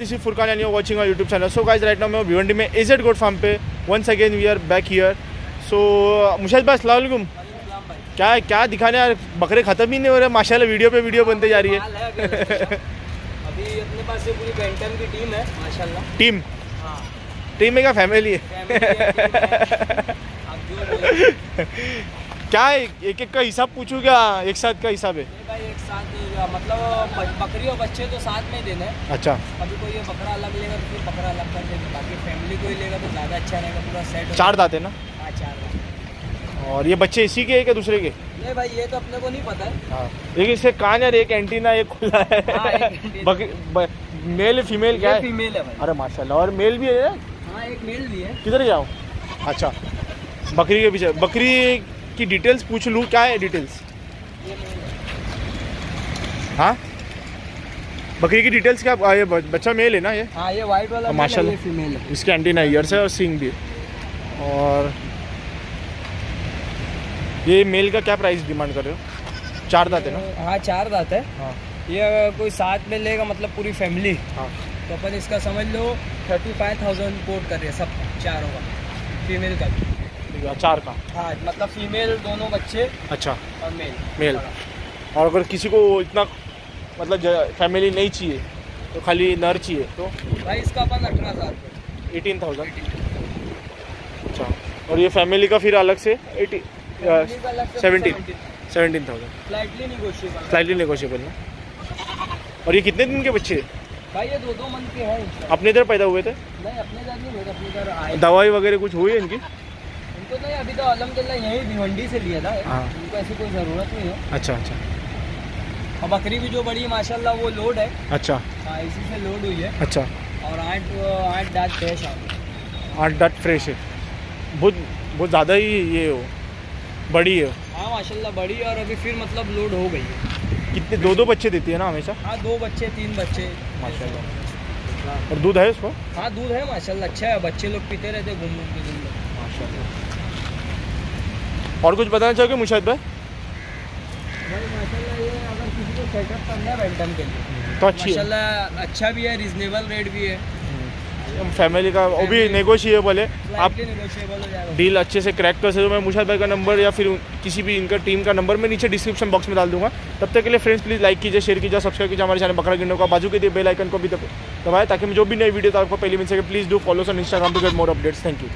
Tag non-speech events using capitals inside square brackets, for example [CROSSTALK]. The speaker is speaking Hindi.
This is Furqan and you watching our YouTube channel so guys right now मैं भिवंडी में इजेड गोट फार्म पे once again we are back here so Mushahid भाई वालेकुम। क्या क्या दिखाने यार? बकरे ख़त्म ही नहीं हो रहे। माशाल्लाह वीडियो पे वीडियो बनते जा रही है। अभी अभी अपने पास ये पूरी बेंटम की टीम है माशाल्लाह। टीम हाँ। टीम में क्या फैमिली है? [LAUGHS] क्या है? एक एक का हिसाब पूछूँ क्या एक साथ का हिसाब है। भाई एक साथ मतलब बकरी और बच्चे तो साथ में ही देने अच्छा। अभी कोई ये बकरा अलग लेगा तो फिर बकरा अलग कर देंगे। बाकी फैमिली को ही लेगा तो ज़्यादा अच्छा रहेगा पूरा सेट चार दांत ना? हाँ चार और ये बच्चे इसी के है क्या दूसरे के? नहीं भाई ये तो अपने को नहीं पता है। हाँ। लेकिन इससे कान यार एक एंटीना एक खुला है। एक। बकरी मेल फीमेल क्या है? फीमेल है भाई। अरे माशाल्लाह और मेल भी है? हाँ एक मेल भी है। किधर जाओ? अच्छा। बकरी के पीछे बकरी की डिटेल्स पूछ लूँ क्या है डिटेल्स है? बकरी की डिटेल्स क्या? आ, ये बच्चा मेल है ना ये? हाँ ये व्हाइट वाला माशाल्लाह। फीमेल है। इसके एंटीना ईयर्स है और सिंग भी और ये मेल का क्या प्राइस डिमांड कर रहे हो? चार दांत है ना? हाँ चार दांत है। हाँ। ये अगर कोई साथ में लेगा मतलब पूरी फैमिली हाँ। तो अपन इसका समझ लो थर्टी फाइव थाउज़ेंड कोट कर रहे हैं सब चारों का। फीमेल का भी। चार का? हाँ मतलब फीमेल दोनों बच्चे अच्छा। और मेल मेल और अगर किसी को इतना मतलब फैमिली नहीं चाहिए तो खाली नर चाहिए तो? भाई इसका अपन अठारह हज़ार एटीन थाउज़ेंड अच्छा। और ये फैमिली का फिर अलग से eighty seventeen seventeen thousand slightly negotiable ना? और ये कितने दिन के बच्चे हैं? भाई ये दो दो मंथ के हैं अपने इधर पैदा हुए थे? नहीं अपने घर नहीं हुए अपने घर आए। दवाई वगैरह कुछ हुई है इनकी? उनको नहीं अभी तो अलहमदिल्ला यहीं भिवंडी से लिया था। हाँ। उनको ऐसी कोई ज़रूरत नहीं है। अच्छा अच्छा। और बकरी भी जो बड़ी है माशाल्लाह वो लोड है। अच्छा। हाँ इसी से लोड हुई है। अच्छा। और आठ आठ दांत फ्रेश गए आठ डट फ्रेश है। बहुत बहुत ज़्यादा ही ये हो। बड़ी है। हाँ माशाल्लाह बड़ी है और अभी फिर मतलब लोड हो गई है। कितने दो दो बच्चे देती है ना हमेशा? हाँ दो बच्चे तीन बच्चे। माशाल्लाह। और दूध है उसको? हाँ दूध है माशाल्लाह। अच्छा है बच्चे लोग पीते रहते घूम घूम के घूम और कुछ बताना चाहोगे मुशाद भाई? भाई माशाल्लाह ये अगर किसी को सेटअप करना वेल्टम के लिए तो अच्छी अच्छा भी है रिजनेबल रेट भी है। फैमिली का वो भी नेगोशिएबल है। आप डील अच्छे से क्रैक कर सकते हो। मैं मुशाद भाई का नंबर या फिर किसी भी इनका टीम का नंबर मैं नीचे डिस्क्रिप्शन बॉक्स में डाल दूँगा। तब तक के लिए फ्रेंड्स प्लीज़ लाइक कीजिए शेयर कीजिए सब्सक्राइब कीजिए हमारे चैनल बकरा गिंडो का। बाजू के दिए बेल आइकन को भी दब- दबाएँ ताकि मैं जो भी नई वीडियो तो आपको पहले मिल सके। Please do follow on Instagram to get more updates thank you